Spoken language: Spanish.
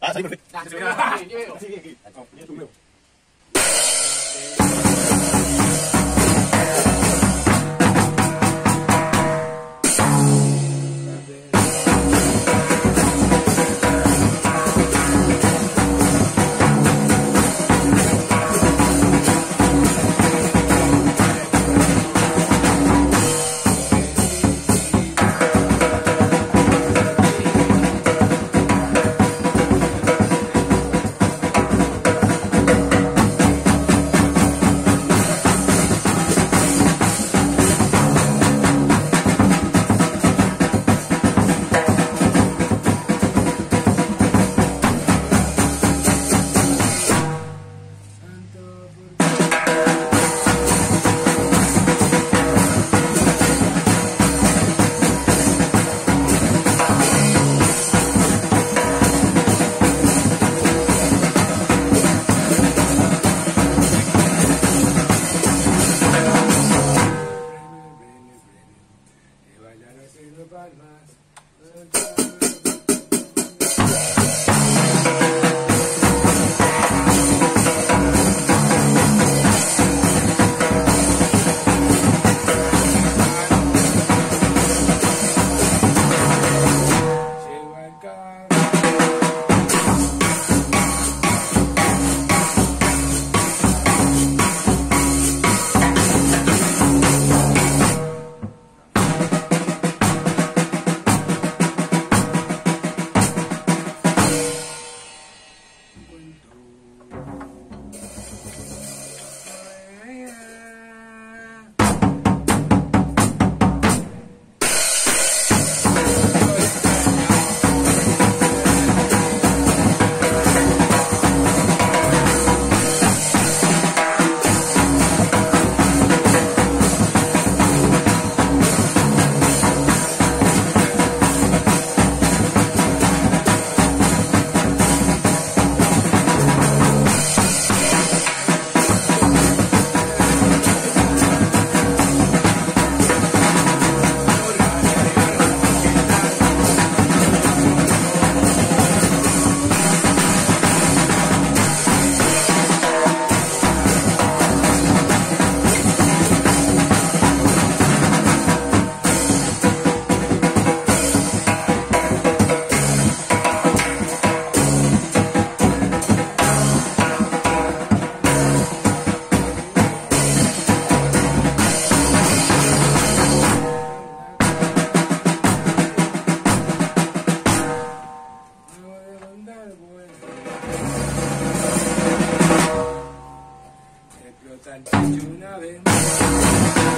Ah, que una vez.